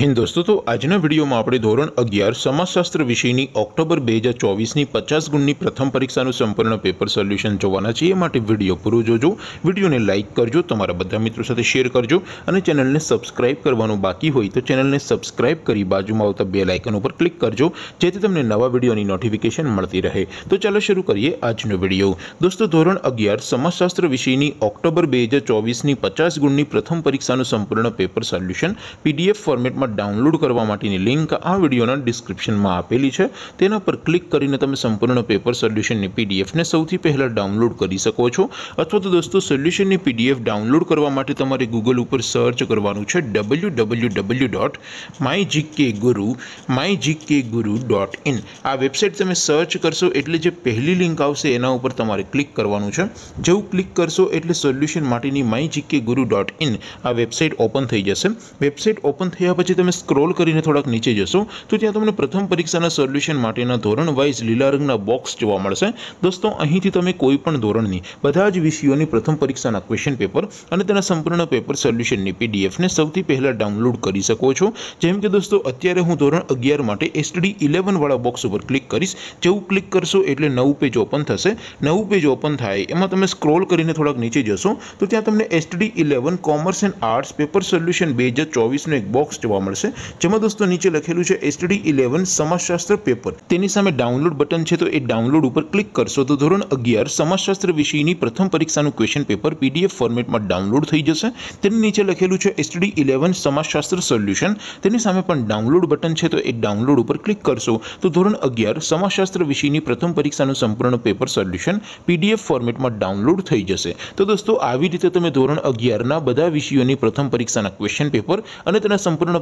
હિન્દ દોસ્તો તો આજના વિડીયોમાં આપણે ધોરણ અગિયાર સમાજશાસ્ત્ર વિષયની ઓક્ટોબર બે હજાર ચોવીસની પચાસ ગુણની પ્રથમ પરીક્ષાનું સંપૂર્ણ પેપર સોલ્યુશન જોવાના છીએ એ માટે વિડીયો પૂરો જોજો વિડીયોને લાઇક કરજો તમારા બધા મિત્રો સાથે શેર કરજો અને ચેનલને સબસ્ક્રાઇબ કરવાનું બાકી હોય તો ચેનલને સબસ્ક્રાઇબ કરી બાજુમાં આવતા બે લાઇકન ઉપર ક્લિક કરજો જેથી તમને નવા વિડીયોની નોટિફિકેશન મળતી રહે તો ચાલો શરૂ કરીએ આજનો વિડીયો દોસ્તો ધોરણ અગિયાર સમાજશાસ્ત્ર વિષયની ઓક્ટોબર બે હજાર ચોવીસની પચાસ ગુણની પ્રથમ પરીક્ષાનું સંપૂર્ણ પેપર સોલ્યુશન પીડીએફ ફોર્મેટમાં ડાઉનલોડ કરવા માટેની લિંક આ વિડીયોના ડિસ્ક્રિપ્શનમાં આપેલી છે તેના પર ક્લિક કરીને તમે સંપૂર્ણ પેપર સોલ્યુશનની પીડીએફને સૌથી પહેલાં ડાઉનલોડ કરી શકો છો અથવા તો દોસ્તો સોલ્યુશનની પીડીએફ ડાઉનલોડ કરવા માટે તમારે ગૂગલ ઉપર સર્ચ કરવાનું છે W W W dot my GK guru my GK guru dot in આ વેબસાઇટ તમે સર્ચ કરશો એટલે જે પહેલી લિંક આવશે એના ઉપર તમારે ક્લિક કરવાનું છે જેવું ક્લિક કરશો એટલે સોલ્યુશન માટેની my GK guru dot in આ વેબસાઇટ ઓપન થઈ જશે વેબસાઇટ ઓપન થયા પછી તમે સ્ક્રોલ કરીને થોડાક નીચે જશો તો ત્યાં તમને પ્રથમ પરીક્ષાના સોલ્યુશન માટેના ધોરણ વાઇઝ લીલા રંગના બોક્સ જોવા મળશે દોસ્તો અહીંથી તમે કોઈ પણ ધોરણની બધા જ વિષયોની પ્રથમ પરીક્ષાના ક્વેશ્ચન પેપર અને તેના સંપૂર્ણ પેપર સોલ્યુશનની પીડીએફને સૌથી પહેલાં ડાઉનલોડ કરી શકો છો જેમ કે દોસ્તો અત્યારે હું ધોરણ અગિયાર માટે એસટીડી ઇલેવનવાળા બોક્સ ઉપર ક્લિક કરીશ જેવું ક્લિક કરશો એટલે નવું પેજ ઓપન થશે નવું પેજ ઓપન થાય એમાં તમે સ્ક્રોલ કરીને થોડાક નીચે જશો તો ત્યાં તમને STD eleven commerce and arts paper solution બે હજાર ચોવીસનું એક બોક્સ જોવા મળશે જેમાં દોસ્તો નીચે લખેલું છે એસટીડી ઇલેવન સમાજશાસ્ત્ર પેપર તેની સામે ડાઉનલોડ બટન છે તો એ ડાઉનલોડ ઉપર ક્લિક કરશો તો ધોરણ અગિયાર સમાજશાસ્ત્ર વિષયની પ્રથમ પરીક્ષાનું ક્વેશ્ચન પેપર પીડીએફ ફોર્મેટમાં ડાઉનલોડ થઈ જશે તેની નીચે લખેલું છે એસટીડી ઇલેવન સમાજશાસ્ત્ર સોલ્યુશન તેની સામે પણ ડાઉનલોડ બટન છે તો એ ડાઉનલોડ ઉપર ક્લિક કરશો તો ધોરણ અગિયાર સમાજશાસ્ત્ર વિષયની પ્રથમ પરીક્ષાનું સંપૂર્ણ પેપર સોલ્યુશન પીડીએફ ફોર્મેટમાં ડાઉનલોડ થઈ જશે તો દોસ્તો આવી રીતે તમે ધોરણ અગિયારના બધા વિષયોની પ્રથમ પરીક્ષાના ક્વેશ્ચન પેપર અને તેના સંપૂર્ણ